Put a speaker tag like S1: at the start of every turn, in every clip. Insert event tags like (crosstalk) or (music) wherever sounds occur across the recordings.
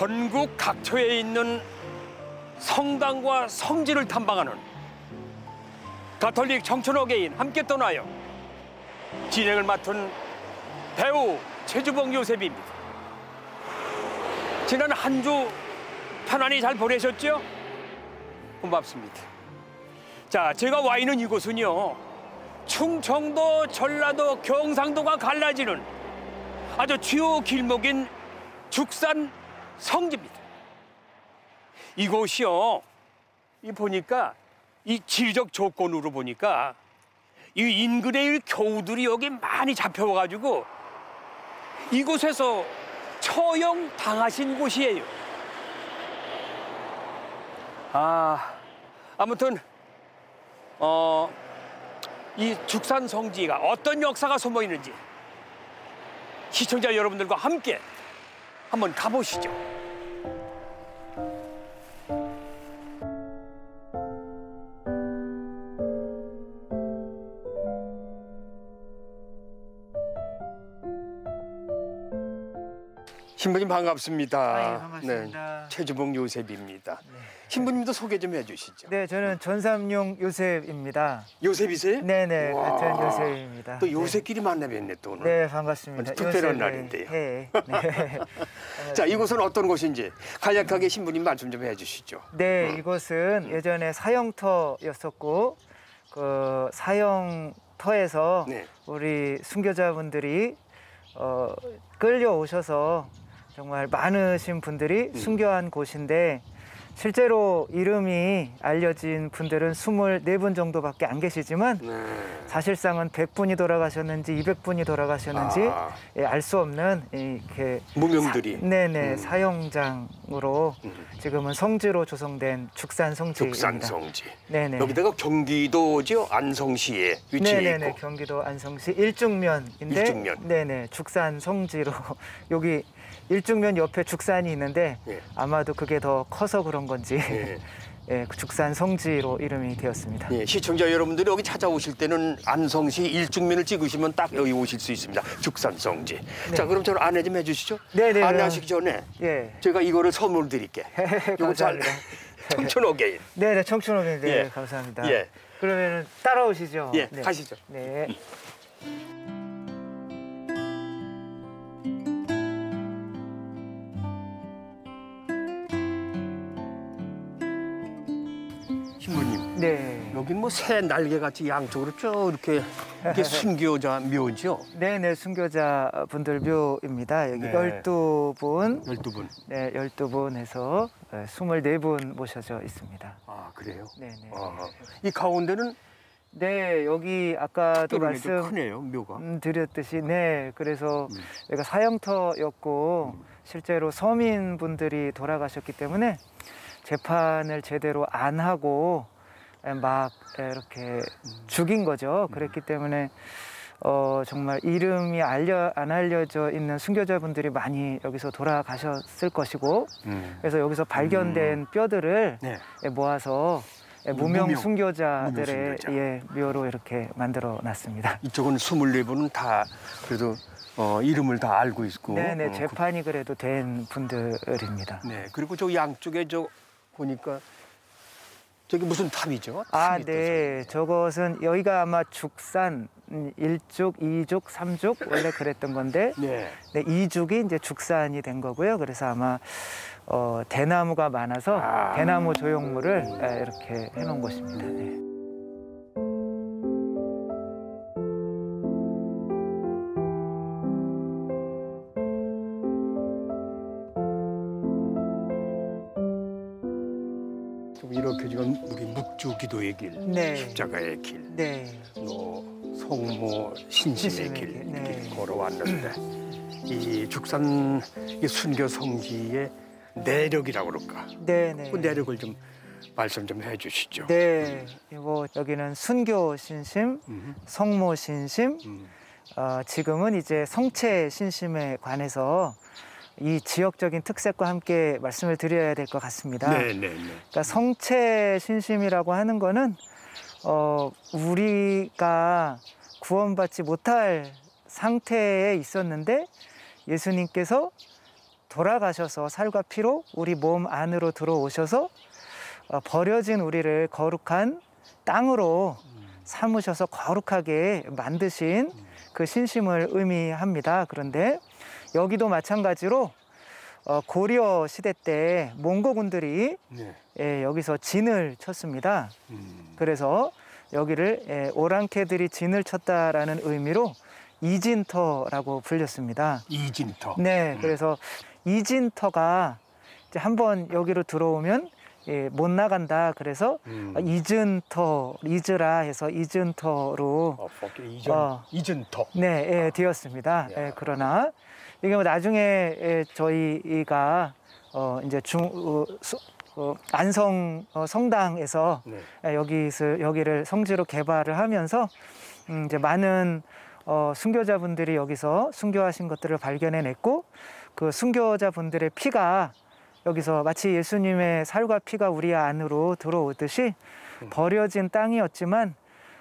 S1: 전국 각처에 있는 성당과 성지를 탐방하는 가톨릭 청춘 again 함께 떠나요. 진행을 맡은 배우 최주봉 요셉입니다. 지난 한 주 편안히 잘 보내셨죠? 고맙습니다. 자, 제가 와 있는 이곳은요. 충청도, 전라도, 경상도가 갈라지는 아주 주요 길목인 죽산 성지입니다. 이곳이요. 이 보니까 이 지리적 조건으로 보니까 이 인근의 겨우들이 여기 많이 잡혀와가지고 이곳에서 처형 당하신 곳이에요. 아, 아무튼 어, 이 죽산 성지가 어떤 역사가 숨어 있는지 시청자 여러분들과 함께 한번 가보시죠. 신부님 반갑습니다.
S2: 아유, 반갑습니다.
S1: 네, 최주봉 요셉입니다. 신부님도 소개 좀 해주시죠.
S2: 네, 저는 전삼용 요셉입니다.
S1: 요셉이세요?
S2: 네네,
S1: 와,
S2: 같은 요셉입니다.
S1: 또 요셉끼리 만나 뵙네 또 오늘.
S2: 네, 네 반갑습니다.
S1: 특별한
S2: 요셉의
S1: 날인데요.
S2: 해. 네. (laughs)
S1: 자, 이곳은 어떤 곳인지 간략하게 신부님 말씀 좀 해주시죠.
S2: 네, 이곳은 예전에 사형터였었고 그 사형터에서
S1: 네.
S2: 우리 순교자분들이 어, 끌려오셔서 정말 많으신 분들이
S1: 음.
S2: 순교한 곳인데 실제로 이름이 알려진 분들은 24분 정도밖에 안 계시지만
S1: 네.
S2: 사실상은 100분이 돌아가셨는지 200분이 돌아가셨는지
S1: 아.
S2: 예, 알수 없는 이렇게
S1: 무명들이.
S2: 사, 네네
S1: 음.
S2: 사형장으로
S1: 음.
S2: 지금은 성지로 조성된 죽산 성지입니다.
S1: 죽산 성지.
S2: 네네.
S1: 여기다가 경기도죠 안성시에 위치해
S2: 네네네
S1: 있고.
S2: 경기도 안성시 일중면인데
S1: 일중면.
S2: 네네 죽산 성지로 (laughs) 여기 일죽면 옆에 죽산이 있는데
S1: 예.
S2: 아마도 그게 더 커서 그런 건지
S1: 예. (laughs)
S2: 예, 그 죽산 성지로 이름이 되었습니다.
S1: 예, 시청자 여러분들이 여기 찾아오실 때는 안성시 일죽면을 찍으시면 딱 여기 오실 수 있습니다. 죽산 성지. 자, 그럼 저는 안내 좀 해주시죠.
S2: 네. 네네.
S1: 안내하시기 전에
S2: 예.
S1: 제가 이거를 선물 드릴게. (laughs) 요거 잘
S2: 감사합니다.
S1: 청춘 again.
S2: 네 네 청춘호님 네
S1: 예.
S2: 감사합니다.
S1: 예.
S2: 그러면은 따라오시죠.
S1: 예,
S2: 네.
S1: 가시죠.
S2: 네. 네.
S1: 여긴 뭐 새 날개 같이 양쪽으로 쭉 이렇게 이렇게 (laughs) 순교자 묘죠.
S2: 네네 순교자 분들 묘입니다. 여기
S1: 네.
S2: 열두 분
S1: 12분.
S2: 네, 12분 해서 24분 모셔져 있습니다.
S1: 아, 그래요?
S2: 네네.
S1: 아, 이 가운데는
S2: 네, 여기 아까도 말씀
S1: 크네요, 묘가.
S2: 음, 드렸듯이 네, 그래서
S1: 음.
S2: 여기가 사형터였고
S1: 음.
S2: 실제로 서민분들이 돌아가셨기 때문에 재판을 제대로 안 하고 막 이렇게
S1: 음.
S2: 죽인 거죠. 그랬기 때문에 어, 정말 이름이 알려 안 알려져 있는 순교자분들이 많이 여기서 돌아가셨을 것이고
S1: 음.
S2: 그래서 여기서 발견된 뼈들을
S1: 네.
S2: 예, 모아서 예, 무명
S1: 무명.
S2: 순교자들의
S1: 순교자.
S2: 예, 묘로 이렇게 만들어 놨습니다.
S1: 이쪽은 24분은 다 그래도 어, 이름을 다 알고 있고.
S2: 네네
S1: 어,
S2: 재판이 그 래도 된 분들입니다.
S1: 그, 네. 그리고 저 양쪽에 저 보니까 저기 무슨 탑이죠?
S2: 아, 네. 저것은 여기가 아마 죽산 음, 일죽, 이죽, 삼죽 원래 그랬던 건데
S1: 또- (laughs) 네.
S2: 네, 이죽이 이제 죽산이 된 거고요. 그래서 아마 어, 대나무가 많아서
S1: 아.
S2: 대나무 조형물을 에, 이렇게 해놓은 곳입니다. 네.
S1: 이렇게 지금 우리 묵주 기도의 길,
S2: 네.
S1: 십자가의 길,
S2: 네.
S1: 또 성모 신심의 길
S2: 길,
S1: 이렇게
S2: 네.
S1: 걸어왔는데 이 죽산 이 순교 성지의 내력이라고 그럴까?
S2: 네 네.
S1: 그 내력을 좀 말씀 좀 해주시죠.
S2: 네. 이거 여기는 순교 신심,
S1: 음,
S2: 성모 신심,
S1: 음.
S2: 어, 지금은 이제 성체 신심에 관해서 이 지역적인 특색과 함께 말씀을 드려야 될 것 같습니다.
S1: 네, 네, 네.
S2: 그러니까 성체 신심이라고 하는 거는 어, 우리가 구원받지 못할 상태에 있었는데 예수님께서 돌아가셔서 살과 피로 우리 몸 안으로 들어오셔서 어, 버려진 우리를 거룩한 땅으로 삼으셔서 거룩하게 만드신 그 신심을 의미합니다. 그런데 여기도 마찬가지로 어, 고려 시대 때 몽고군들이
S1: 네.
S2: 예, 여기서 진을 쳤습니다.
S1: 음.
S2: 그래서 여기를 예, 오랑캐들이 진을 쳤다라는 의미로 이진터라고 불렸습니다.
S1: 이진터.
S2: 네, 그래서 이진터가 한번 여기로 들어오면 예, 못 나간다. 그래서
S1: 음.
S2: 이진터, 이즈라 해서 이진터로
S1: 어, 이전
S2: 어.
S1: 이진터.
S2: 네, 예, 되었습니다.
S1: 야.
S2: 예, 그러나 이게 뭐 나중에 예, 저희가 어, 이제 중 어, 수- 어, 안성 어, 성당에서
S1: 네.
S2: 예, 여기서 여기를 성지로 개발을 하면서 음, 이제 많은 어, 순교자분들이 여기서 순교하신 것들을 발견해냈고 그 순교자분들의 피가 여기서 마치 예수님의 살과 피가 우리 안으로 들어오듯이 버려진 땅이었지만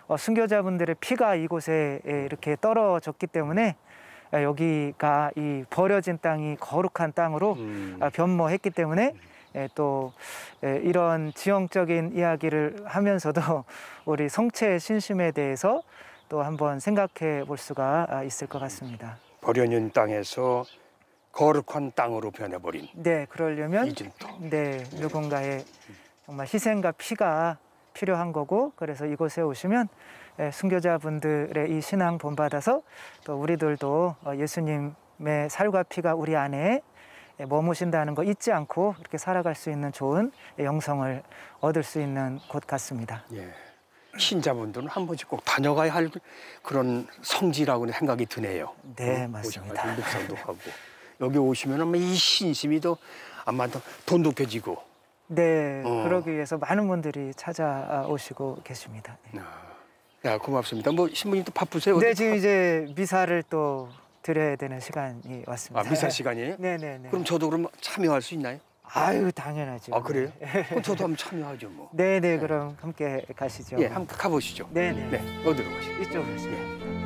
S2: 어, 순교자분들의 피가 이곳에 예, 이렇게 떨어졌기 때문에 예, 여기가 이 버려진 땅이 거룩한 땅으로
S1: 음.
S2: 아, 변모했기 때문에 예, 또 예, 이런 지형적인 이야기를 하면서도 (laughs) 우리 성체 신심에 대해서 또 한번 생각해 볼 수가 아, 있을 것 같습니다.
S1: 버려진 땅에서 거룩한 땅으로 변해버린
S2: 네, 그러려면
S1: 이진터.
S2: 네 누군가의 정말 희생과 피가 필요한 거고 그래서 이곳에 오시면 예, 순교자분들의 이 신앙 본받아서 또 우리들도 어, 예수님의 살과 피가 우리 안에 예, 머무신다는 거 잊지 않고 이렇게 살아갈 수 있는 좋은 영성을 얻을 수 있는 곳 같습니다.
S1: 예. 신자분들은 한 번씩 꼭 다녀가야 할 그런 성지라고 생각이 드네요.
S2: 네,
S1: 어,
S2: 맞습니다.
S1: 오셔가지고 묵상도 하고 여기 오시면 아마 이 신심이 더 아마 더 돈독해지고.
S2: 네,
S1: 어.
S2: 그러기 위해서 많은 분들이 찾아오시고 계십니다. 네.
S1: 야 고맙습니다. 뭐 신부님 또 바쁘세요?
S2: 네, 지금 이제 미사를 또 드려야 되는 시간이 왔습니다.
S1: 아 미사 시간이에요?
S2: 네, 네, 네.
S1: 그럼 저도 그럼 참여할 수 있나요?
S2: 아유, 당연하죠.
S1: 아 그래요? 그럼 저도 한번 (laughs) 참여하죠 뭐.
S2: 네, 네, 그럼 함께 가시죠.
S1: 예, 한번 가보시죠.
S2: 네, 네.
S1: 네, 어디로 가시죠?
S2: 이쪽으로 가시죠.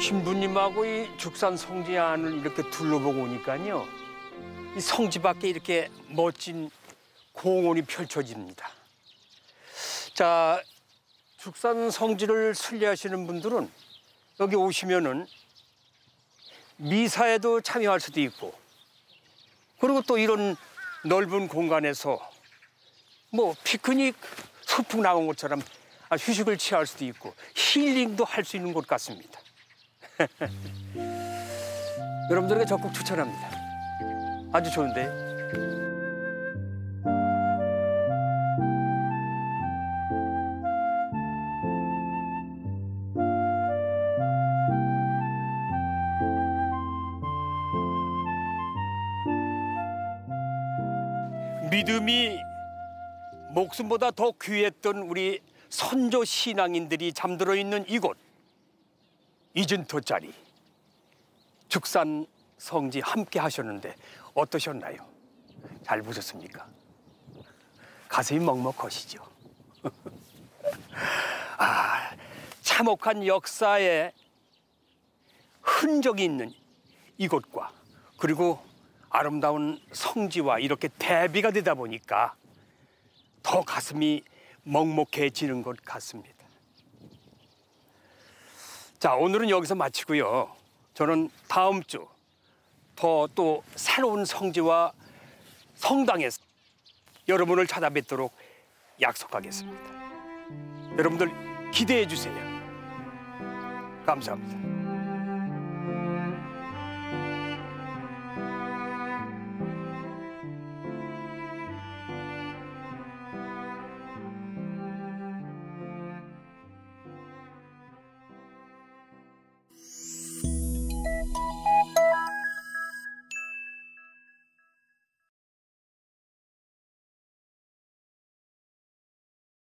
S1: 신부님하고 이 죽산 성지 안을 이렇게 둘러보고 오니까요. 이 성지 밖에 이렇게 멋진 공원이 펼쳐집니다. 자, 죽산 성지를 순례하시는 분들은 여기 오시면은 미사에도 참여할 수도 있고 그리고 또 이런 넓은 공간에서 뭐 피크닉 소풍 나온 것처럼 아, 휴식을 취할 수도 있고 힐링도 할 수 있는 곳 같습니다. 여러분들에게 적극 추천합니다. 아주 좋은데. 믿음이 목숨보다 더 귀했던 우리 선조 신앙인들이 잠들어 있는 이곳 이진토 자리 죽산 성지 함께 하셨는데 어떠셨나요? 잘 보셨습니까? 가슴이 먹먹하시죠? (laughs) 아, 참혹한 역사의 흔적이 있는 이곳과 그리고 아름다운 성지와 이렇게 대비가 되다 보니까 더 가슴이 먹먹해지는 것 같습니다. 자, 오늘은 여기서 마치고요. 저는 다음 주 더 또 새로운 성지와 성당에서 여러분을 찾아뵙도록 약속하겠습니다. 여러분들 기대해 주세요. 감사합니다.